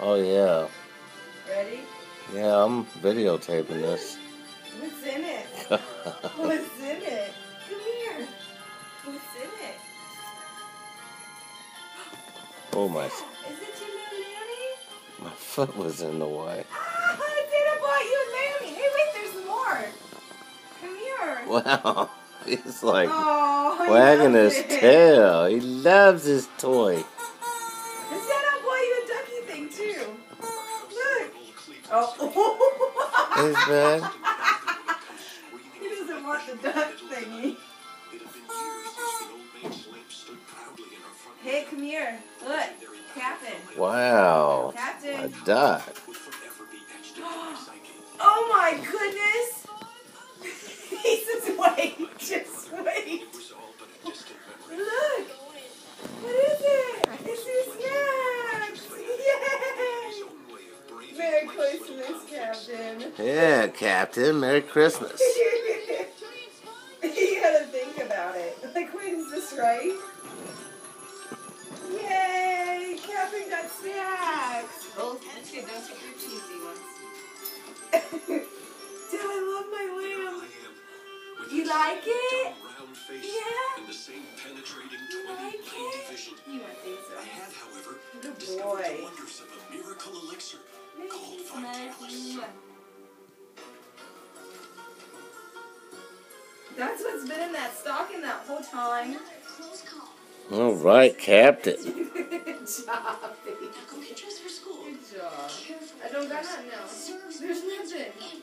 Oh yeah. Ready? Yeah, I'm videotaping this. What's in it? What's in it? Come here. What's in it? oh my Is it your new Lanny? my foot was in the way. Ah, Santa bought you a Lanny. Hey, wait, there's more. Come here. Wow. He's like Oh, wagging his it. tail. He loves his toy. Oh. He's bad. he doesn't want the duck thingy. Hey, come here. Look, Captain. Wow. A duck. Merry Christmas, Captain. Yeah, Captain. Merry Christmas. you gotta think about it. Like, wait, is this right? Yay! Captain got snacks. Oh, that's good. Don't take your cheesy ones. Dad, I love my lamb. You like it? Yeah. And the same penetrating You like it? You might think I so. had, however, Good discovered boy. the wonders of a miracle elixir called Vitalis. That's what's been in that stocking that whole time. All right, Captain. Good job, baby. Now go get dressed for school. Good job. I don't got nothing else. There's nothing. nothing.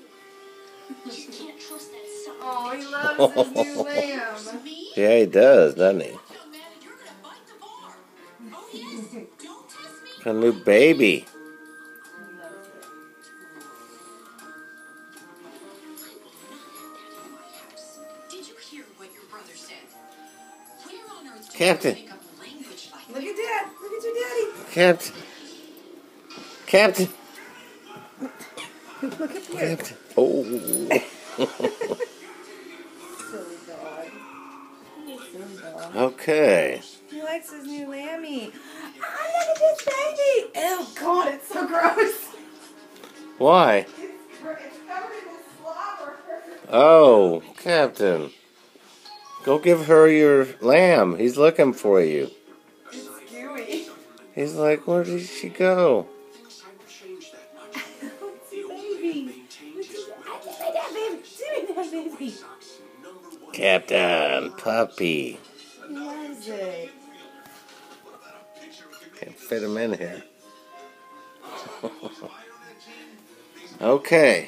Can't trust that son Oh, he loves his new lamb. Yeah, he does, doesn't he? A new you're Captain. you pick up language like Look at Dad. Look at your daddy. Captain. Captain. Look up here. Captain. Oh. Silly dog. Silly dog. Okay. He likes his new lammy. Ah, look at this baby. Oh, God, it's so gross. Why? It's, it's covered in slobber. Oh, Captain. Go give her your lamb. He's looking for you. Gooey. He's like, where did she go? Things haven't changed that much. What's The your old baby? man maintains What's his your loyalty I say that baby. Say that baby. Sox number one Captain Puppy. He loves it. Can't fit him in here. okay.